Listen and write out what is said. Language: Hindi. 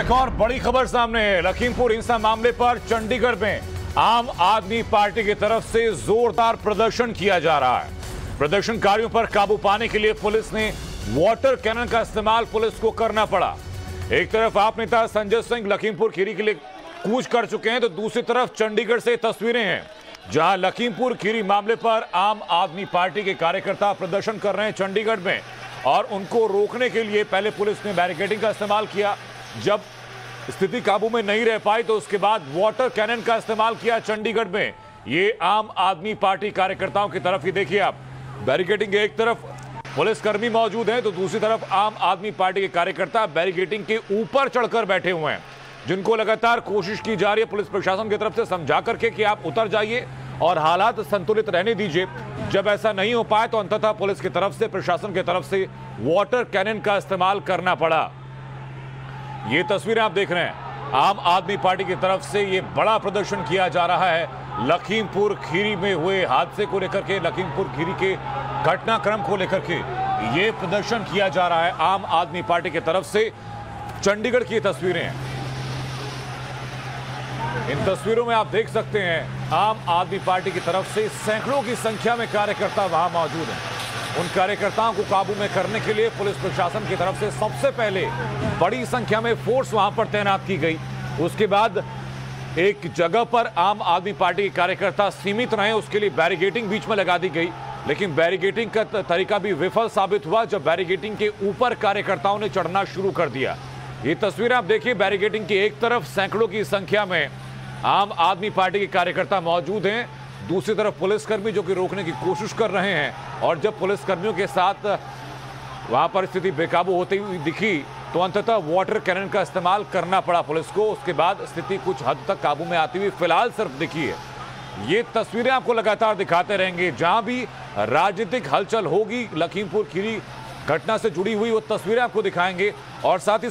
एक और बड़ी खबर सामने है। लखीमपुर हिंसा मामले पर चंडीगढ़ में आम आदमी पार्टी की तरफ़ से जोरदार प्रदर्शन किया जा रहा है। प्रदर्शनकारियों पर काबू पाने के लिए पुलिस ने वाटर कैनन का इस्तेमाल पुलिस को करना पड़ा। एक तरफ़ आप नेता संजय सिंह लखीमपुर खीरी के लिए कूच कर चुके हैं तो दूसरी तरफ़ चंडीगढ़ से तस्वीरें हैं, जहाँ लखीमपुर खीरी मामले पर आम आदमी पार्टी के कार्यकर्ता प्रदर्शन कर रहे हैं चंडीगढ़ में, और उनको रोकने के लिए पहले पुलिस ने बैरिकेडिंग का इस्तेमाल किया। जब स्थिति काबू में नहीं रह पाई तो उसके बाद वाटर कैनन का इस्तेमाल किया चंडीगढ़ में। ये आम आदमी पार्टी कार्यकर्ताओं की तरफ़ ही देखिए आप। बैरिकेडिंग एक तरफ़ पुलिसकर्मी मौजूद हैं तो दूसरी तरफ़ आम आदमी पार्टी के कार्यकर्ता बैरिकेडिंग के ऊपर चढ़कर बैठे हुए हैं। जिनको लगातार कोशिश की जा रही है पुलिस प्रशासन की तरफ़ से समझा करके कि आप उतर जाइए और हालात संतुलित रहने दीजिए। जब ऐसा नहीं हो पाए तो अंततः पुलिस की तरफ़ से, प्रशासन की तरफ़ से वाटर कैनन का इस्तेमाल करना पड़ा। ये तस्वीरें आप देख रहे हैं। आम आदमी पार्टी की तरफ़ से ये बड़ा प्रदर्शन किया जा रहा है। लखीमपुर खीरी में हुए हादसे को लेकर के, लखीमपुर खीरी के घटनाक्रम को लेकर के ये प्रदर्शन किया जा रहा है आम आदमी पार्टी की तरफ़ से। चंडीगढ़ की तस्वीरें हैं। इन तस्वीरों में आप देख सकते हैं, आम आदमी पार्टी की तरफ़ से सैकड़ों की संख्या में कार्यकर्ता वहाँ मौजूद हैं। उन कार्यकर्ताओं को काबू में करने के लिए पुलिस प्रशासन की तरफ़ से सबसे पहले बड़ी संख्या में फोर्स वहाँ पर तैनात की गई। उसके बाद एक जगह पर आम आदमी पार्टी के कार्यकर्ता सीमित रहे, उसके लिए बैरिगेटिंग बीच में लगा दी गई। लेकिन बैरिगेटिंग का तरीका भी विफल साबित हुआ जब बैरिगेटिंग के ऊपर कार्यकर्ताओं ने चढ़ना शुरू कर दिया। ये तस्वीर आप देखिए बैरिगेटिंग की एक तरफ़ सैकड़ों की संख्या में आम आदमी पार्टी के कार्यकर्ता मौजूद हैं। दूसरी तरफ़ पुलिसकर्मी जो कि रोकने की कोशिश कर रहे हैं और जब पुलिसकर्मियों के साथ वहाँ पर स्थिति बेकाबू होती हुई दिखी तो अंततः वाटर कैनन का इस्तेमाल करना पड़ा पुलिस को। उसके बाद स्थिति कुछ हद तक काबू में आती हुई फ़िलहाल सिर्फ़ दिखी है। ये तस्वीरें आपको लगातार दिखाते रहेंगे। जहाँ भी राजनीतिक हलचल होगी, लखीमपुर खीरी घटना से जुड़ी हुई वो तस्वीरें आपको दिखाएँगे और साथ ही